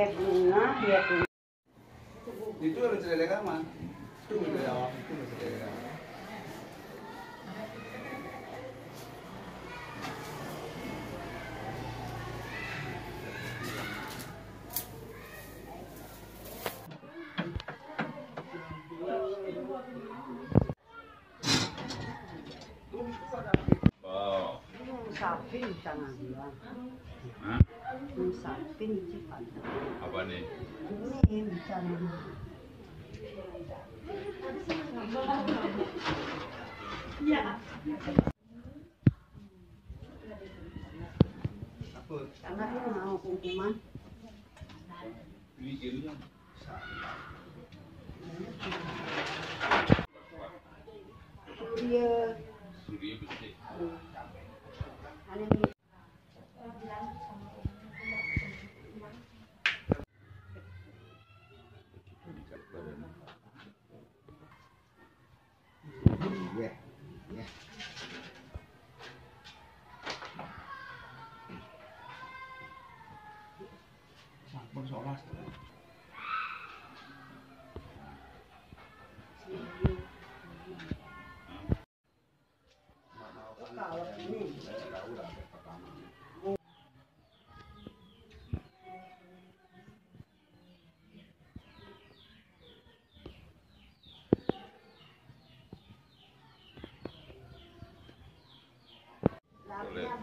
Ya bunga, bunga. Itu ada celele mah. Itu awal itu. Sapin jangan bilang. Hah? Sapin cepat. Apa nih? Ini bicara. Apa? Karena dia mau hukuman. Ini. Dia Surya bersih. Sampun sholat.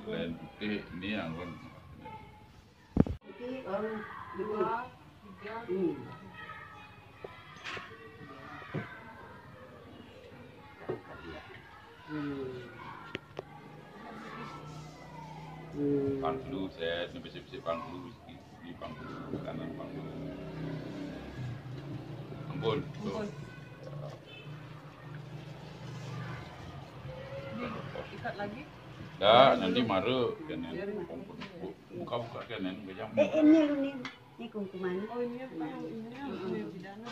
Lain putih ini yang ini baru dua, ini. Hmm. Panglu saya bersih-bersih panglu di panglu kanan panglu. Ampun. Ampun. Ikat lagi. Dah nanti maru kan buka-buka kan yang jam. Eh ini lu nih, ini hukuman. Oh ini apa ini yang pidana.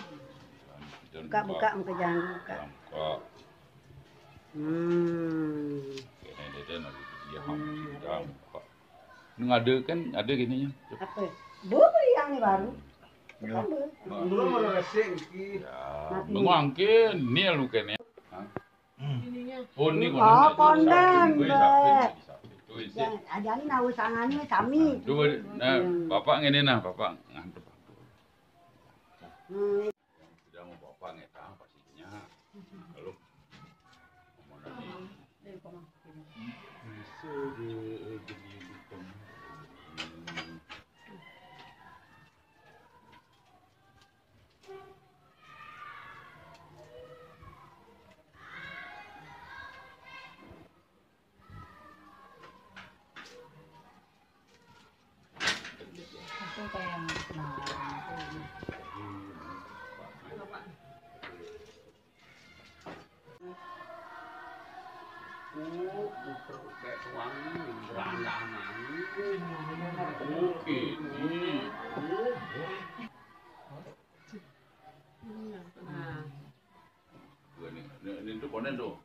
Buka-buka muka jangan buka. Buka. Hmm. Kena dia nak dia ham sudah buka. Nung ada kan ada gini ya. Apa? Beli yang ini baru. Dulu mau resing ki. Ya, mengangkin ni lu. Ininya. Oh ni Oh, kondem, Gue Beb. sapi, sapi. Tu isi. Ya, ada ni nak usangannya kami. Dua, nah, bapak ngene nah, bapak ngantuk. Hmm. Sudah mau bapak ngetang pastinya. Kalau mau nanti bisa cái tem mà Ủa, đẹp quá, mình làm làm nắng. Ủa, kỳ đi. Ủa. Nên, nên, nên, nên, nên, nên, nên, nên, nên,